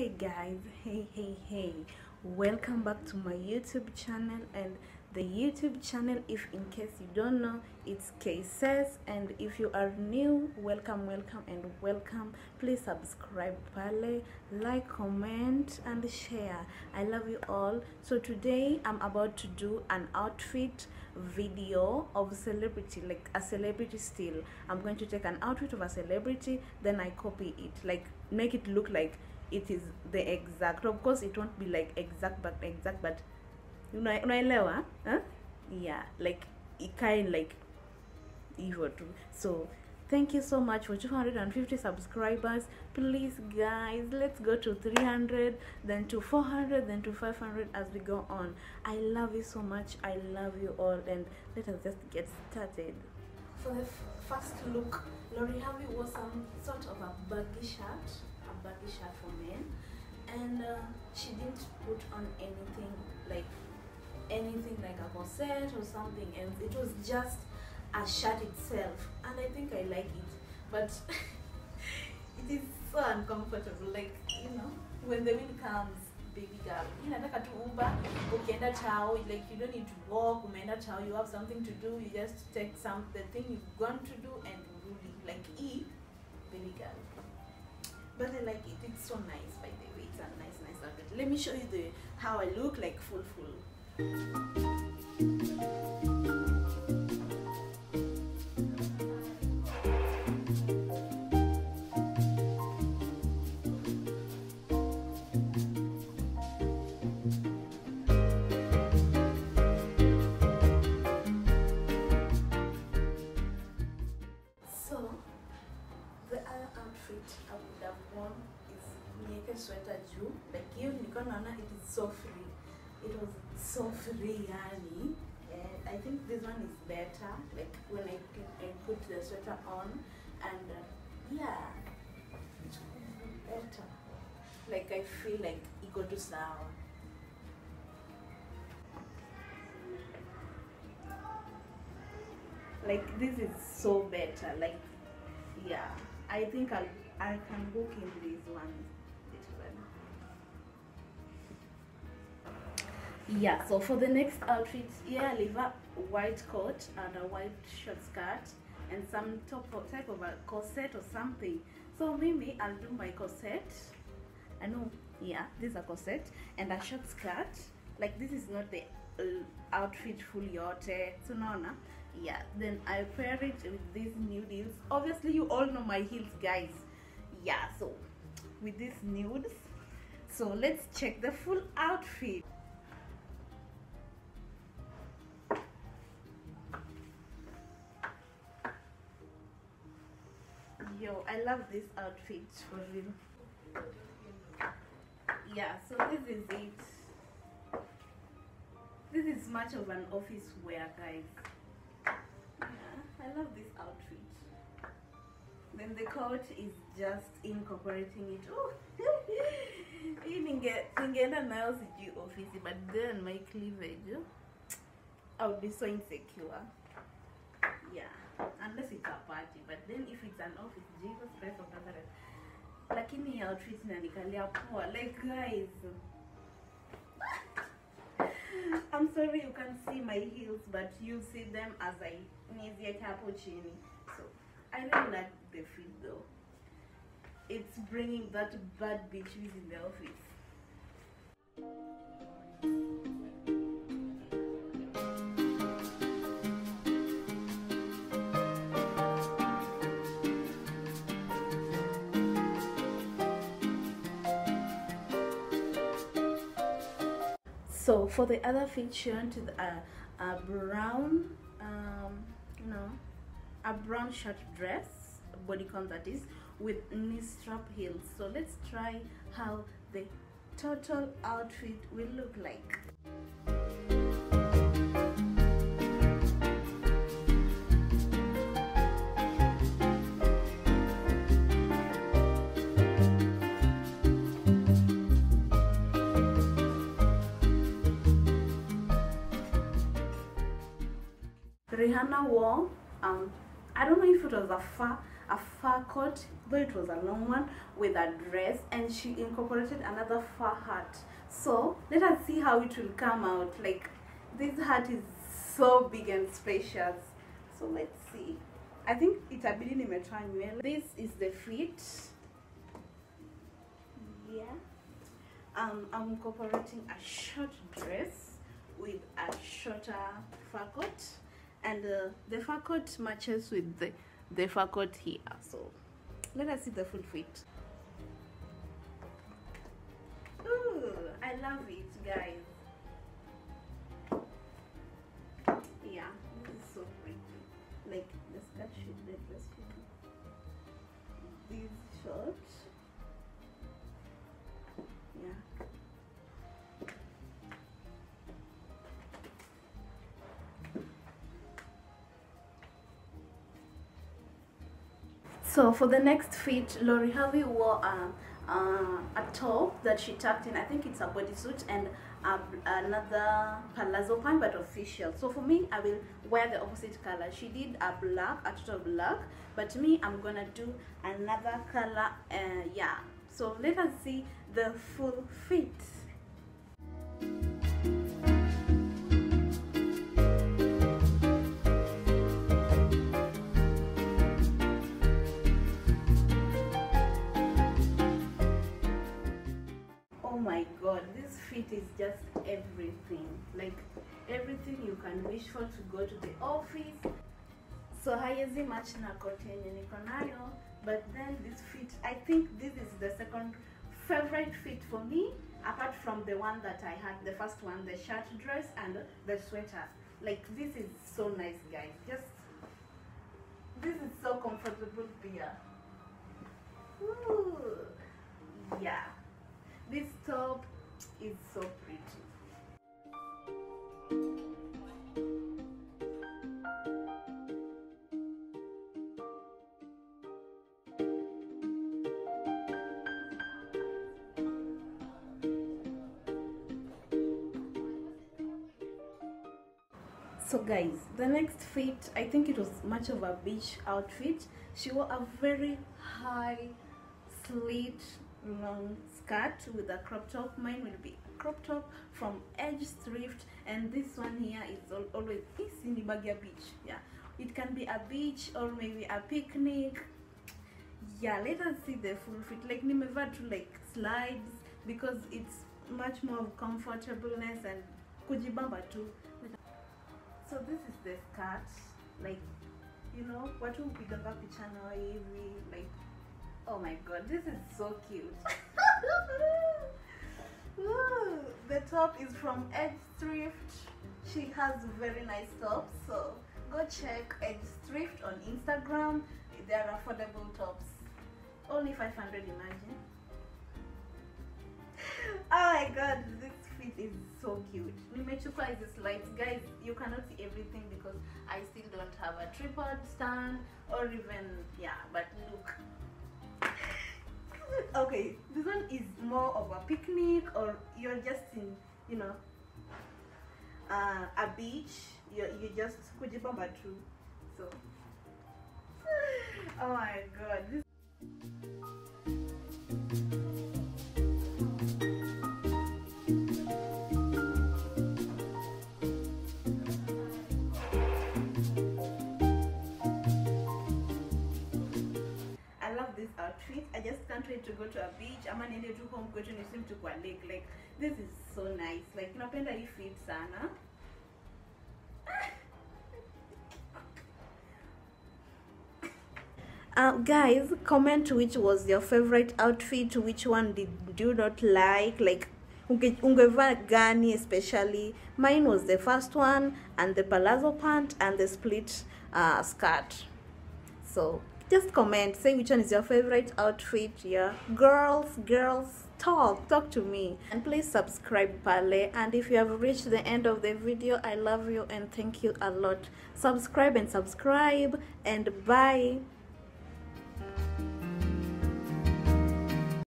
hey guys hey hey hey. Welcome back to my youtube channel and the youtube channel if in case you don't know it's Kaycess and if you are new welcome welcome and welcome. Please subscribe pale like comment and share. I love you all. So today i'm about to do an outfit video of celebrity like a celebrity still. I'm going to take an outfit of a celebrity then i copy it. Like make it look like it is the exact of course it won't be like exact but exact but una- unaelewa huh? yeah like kind like hivyo tu. So thank you so much for 250 subscribers. Please guys let's go to 300 then to 400 then to 500 as we go on. I love you so much. I love you all and let us just get started. For the first look lori harvey wore some sort of a baggy shirt a baggy shirt for men. And uh, she didn't put on anything like anything like a corset or something. Else it was just a shirt itself. And i think i like it. But it is so uncomfortable. Like you know when the wind comes baby girl you know like tu uba ukienda tao like you don't need to walk umeenda tao you have something to do you just take some the thing you've gone to do and urudi like e baby girl but i like it it's so nice by the way. It's a nice nice outfit. Let me show you the how i look like full full nilikuwa naona it is so free. It was so free yani. And I think this one is better. Like when I, I put the sweater on and uh, yeah. It's better. Like I feel like iko tu sawa like this is so better. Like yeah. I think i i can book in this one. This one yeah so for the next outfit yeah leave a white coat and a white short skirt and some top type of a corset or something. So maybe i'll do my corset. I know yeah this is a corset and a short skirt. Like this is not the uh, outfit full yote tunaona yeah then i pair it with these nude heels obviously you all know my heels guys. Yeah so with these nudes. So let's check the full outfit i love this outfit for real yeah so this is it this is much of an office wear guys yeah, I love this outfit. Then the coat is just incorporating it. Oh, hii ninge ningeenda nayo sijui ofisi but then my cleavage oh, I would be so insecure. Yeah, unless it's a party but then if it's an office, Jesus Christ of Nazareth. Lakini hii outfit inanikalia poa like guys. I'm sorry you can't see my heels, but you see them as I nizieke hapo chini. So I really like the fit though. It's bringing that bad bitch in the office. So for the other feature, to uh, a brown, um, you know, a brown shirt dress, bodycon that is, with knee strap heels. So let's try how the total outfit will look like. Rihanna wore um I don't know if it was a fur a fur coat though it was a long one with a dress and she incorporated another fur hat. So let us see how it will come out. Like this hat is so big and spacious. So let's see. I think it's itabidi nimetoa nywele this is the fit. Yeah. Um, i'm incorporating a short dress with a shorter fur coat and uh, the fur coat matches with the the fur coat here. So let us see the full fit. Ooh, i love it guys So for the next fit, Lori Harvey wore a, uh, a top that she tucked in. I think it's a bodysuit and a, another palazzo pant, but official. So for me, I will wear the opposite color. She did a black, a total black, but me, I'm gonna do another color. Uh, yeah. So let us see the full fit. Fit is just everything. Like everything you can wish for to go to the office. So haiwezi match na koti yenye niko nayo. But then this fit i think this is the second favorite fit for me apart from the one that i had the first one the shirt dress and the sweater. Like this is so nice guys. Just this is so comfortable here. Ooh. yeah. This top is so pretty. So guys, the next fit, I think it was much of a beach outfit. She wore a very high slit long skirt with a crop top. Mine will be crop top from edge thrift and this one here is always is in the Bagia beach yeah. It can be a beach or maybe a picnic. Yeah let us see the full fit. Like nimevaa to like slides because it's much more of comfortableness and kujibamba too so this is the skirt like you know watu hupiganga picha nao hivi like Oh my god, this is so cute. Ooh, the top is from Edge Thrift. She has very nice tops, so go check Edge Thrift on Instagram. They are affordable tops. Only 500, imagine. Oh my god, this fit is so cute. Nimechukua hizi slides. Guys, you cannot see everything because I still don't have a tripod stand or even, yeah, but look okay this one is more of a picnic or you're just in you know uh, a beach. You you just kujibamba too so oh my god this just can't wait to go to a beach. Ama niende tu home kwetu nisim tu kwa lake. Like this is so nice. Like napenda hii fit sana. Uh, guys, comment which was your favorite outfit, which one did you not like, like unge- ungevaa gani especially. Mine was the first one and the palazzo pant and the split uh, skirt. So just comment, say which one is your favorite outfit. Yeah, girls, girls, talk, talk to me, and please subscribe, Pale. And if you have reached the end of the video, I love you and thank you a lot. Subscribe and subscribe, and bye.